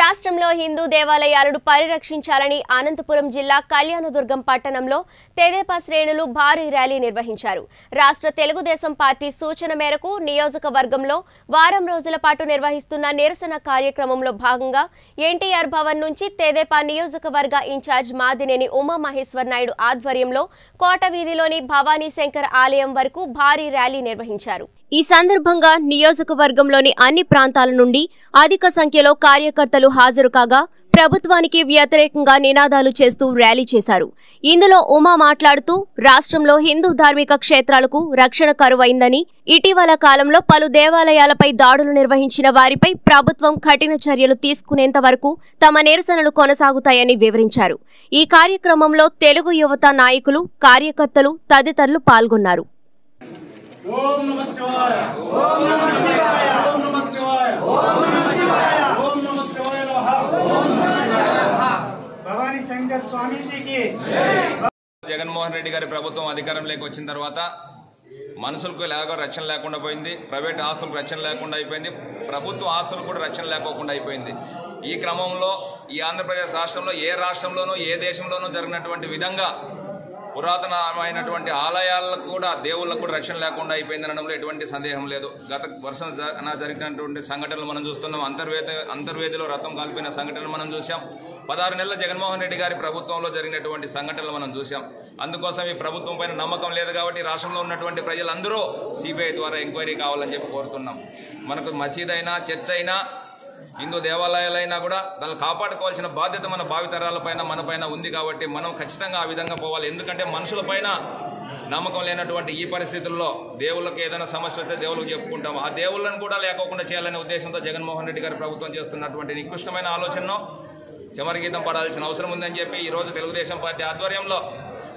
రాష్ట్రంలో హిందూ దేవాలయాలను పరిరక్షించాలని అనంతపురం జిల్లా కళ్యాణదుర్గం పట్టణంలో తెదేపా శ్రేణులు భారీ ర్యాలీ నిర్వహించారు. రాష్ట్ర తెలుగుదేశం పార్టీ సూచన మేరకు నియోజకవర్గంలో వారం రోజుల పాటు నిర్వహిస్తున్న నిరసన కార్యక్రమంలో భాగంగా ఎన్టీఆర్ భవన్ నుంచి తెదేపా నియోజకవర్గ ఇన్ఛార్జ్ మాదినేని ఉమామహేశ్వర్ నాయుడు ఆధ్వర్యంలో కోట వీధిలోని భవానీ శంకర్ ఆలయం వరకు భారీ ర్యాలీ నిర్వహించారు. ఈ సందర్భంగా నియోజకవర్గంలోని అన్ని ప్రాంతాల నుండి అధిక సంఖ్యలో కార్యకర్తలు హాజరు కాగా ప్రభుత్వానికి వ్యతిరేకంగా నినాదాలు చేస్తూ ర్యాలీ చేశారు. ఇందులో ఉమా మాట్లాడుతూ రాష్ట్రంలో హిందూ ధార్మిక క్షేత్రాలకు రక్షణ కరువైందని ఇటీవల కాలంలో పలు దేవాలయాలపై దాడులు నిర్వహించిన వారిపై ప్రభుత్వం కఠిన చర్యలు తీసుకునేంత వరకు తమ నిరసనలు కొనసాగుతాయని వివరించారు. ఈ కార్యక్రమంలో తెలుగు యువత నాయకులు కార్యకర్తలు తదితరులు పాల్గొన్నారు. ఓం నమ శివాయ. ఓం నమ శివాయ. ఓం నమ శివాయ. ఓం నమ శివాయ. ఓం నమ శివాయ ఓం నమ. శివాయ భవానీ శంకర్ స్వామీజీకి. జగన్మోహన్ రెడ్డి గారి ప్రభుత్వం అధికారంలోకి వచ్చిన తర్వాత మనుషులకు ఎలాగో రక్షణ లేకుండా పోయింది ప్రైవేట్ ఆస్తులకు రక్షణ లేకుండా అయిపోయింది ప్రభుత్వ ఆస్తులకు కూడా రక్షణ లేకోకుండా అయిపోయింది. ఈ క్రమంలో ఈ ఆంధ్రప్రదేశ్ రాష్ట్రంలో ఏ రాష్ట్రంలోనూ ఏ దేశంలోనూ జరిగినటువంటి విధంగా పురాతనమైనటువంటి ఆలయాలకు కూడా దేవుళ్ళకు కూడా రక్షణ లేకుండా అయిపోయింది అనడంలో ఎటువంటి సందేహం లేదు. గత వర్షం జరిగినటువంటి సంఘటనలు మనం చూస్తున్నాం. అంతర్వేద అంతర్వేదిలో రథం కాల్పిన సంఘటనలు మనం చూసాం పదహారు నెలల జగన్మోహన్ రెడ్డి గారి ప్రభుత్వంలో జరిగినటువంటి సంఘటనలు మనం చూసాం అందుకోసం ఈ ప్రభుత్వం పైన నమ్మకం లేదు కాబట్టి రాష్ట్రంలో ఉన్నటువంటి ప్రజలందరూ సిబిఐ ద్వారా ఎంక్వైరీ కావాలని చెప్పి కోరుతున్నాం. మనకు మసీదైనా చర్చ్ అయినా హిందూ దేవాలయాలైనా కూడా దాన్ని కాపాడుకోవాల్సిన బాధ్యత మన భావితరాలపైన మన పైన ఉంది కాబట్టి మనం ఖచ్చితంగా ఆ విధంగా పోవాలి. ఎందుకంటే మనుషులపైన నమ్మకం లేనటువంటి ఈ పరిస్థితుల్లో దేవుళ్ళకి ఏదైనా సమస్య వస్తే దేవుళ్ళకి చెప్పుకుంటాం ఆ దేవుళ్ళని కూడా లేకోకుండా చేయాలనే ఉద్దేశంతో జగన్మోహన్ రెడ్డి గారి ప్రభుత్వం చేస్తున్నటువంటి నికృష్టమైన ఆలోచనను చమరగీతం పడాల్సిన అవసరం ఉందని చెప్పి ఈరోజు తెలుగుదేశం పార్టీ ఆధ్వర్యంలో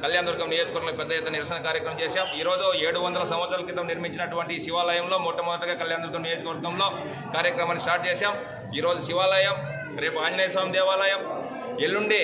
కళ్యాణదుర్గం నియోజకవర్గంలో పెద్ద ఎత్తున నిరసన కార్యక్రమం చేశాం. ఈ రోజు ఏడు వందల సంవత్సరాల క్రితం నిర్మించినటువంటి శివాలయంలో మొట్టమొదటిగా కళ్యాణదుర్గం నియోజకవర్గంలో కార్యక్రమాన్ని స్టార్ట్ చేశాం. ఈరోజు శివాలయం రేపు ఆంజనేయ స్వామి దేవాలయం ఎల్లుండి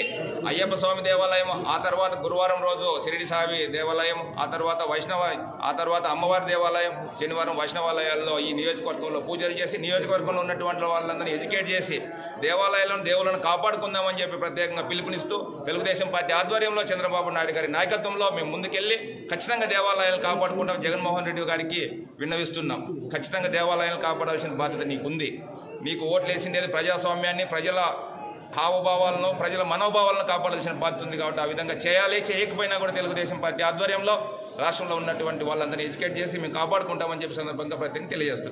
అయ్యప్ప స్వామి దేవాలయం ఆ తర్వాత గురువారం రోజు షిరిడి స్వామి దేవాలయం ఆ తర్వాత వైష్ణవ ఆ తర్వాత అమ్మవారి దేవాలయం శనివారం వైష్ణవాలయాల్లో ఈ నియోజకవర్గంలో పూజలు చేసి నియోజకవర్గంలో ఉన్నటువంటి వాళ్ళందరినీ ఎడ్యుకేట్ చేసి దేవాలయాలను దేవులను కాపాడుకుందామని చెప్పి ప్రత్యేకంగా పిలుపునిస్తూ తెలుగుదేశం పార్టీ ఆధ్వర్యంలో చంద్రబాబు నాయుడు గారి నాయకత్వంలో మేము ముందుకెళ్ళి ఖచ్చితంగా దేవాలయాలు కాపాడుకుంటాం. జగన్మోహన్ రెడ్డి గారికి విన్నవిస్తున్నాం. ఖచ్చితంగా దేవాలయాలు కాపాడాల్సిన బాధ్యత నీకుంది. మీకు ఓట్లు వేసింది ప్రజాస్వామ్యాన్ని ప్రజల హావభావాలను ప్రజల మనోభావాలను కాపాడాల్సిన బాధ్యత ఉంది కాబట్టి ఆ విధంగా చేయాలి. చేయకపోయినా కూడా తెలుగుదేశం పార్టీ ఆధ్వర్యంలో రాష్ట్రంలో ఉన్నటువంటి వాళ్ళందరినీ ఎడ్యుకేట్ చేసి మేము కాపాడుకుంటామని చెప్పి సందర్భంగా ప్రత్యేకంగా తెలియజేస్తున్నాం.